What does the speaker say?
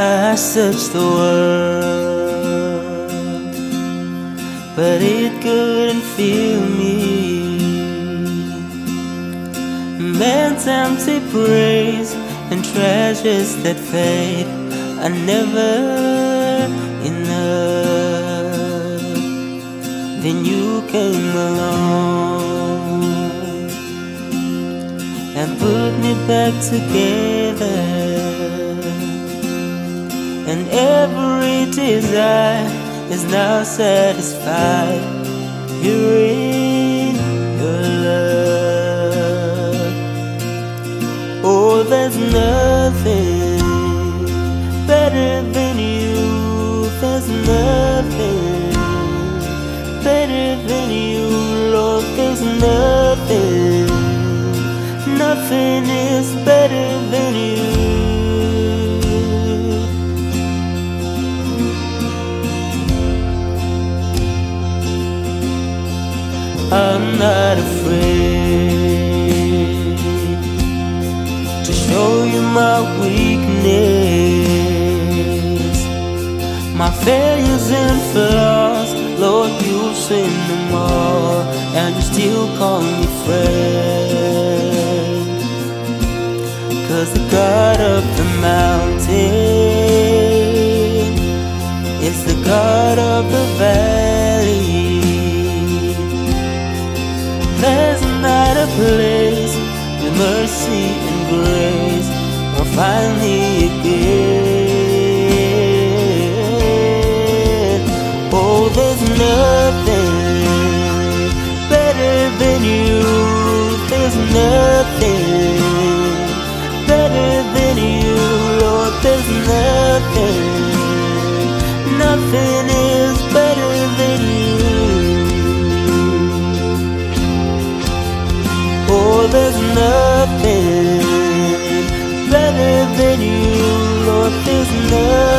I searched the world, but it couldn't fill me. Man's empty praise and treasures that fade are never enough. Then you came along and put me back together, and every desire is now satisfied. Here in your love. Oh, there's nothing better than I'm not afraid to show you my weakness, my failures and flaws. Lord, you've seen them all, and you still call me friend. Cause the God of the mountain is the God of the valley. A place where mercy and grace will find me again. Oh, there's nothing better than you. There's nothing better than you, Lord. There's nothing, nothing There's nothing better than you, Lord. There's nothing.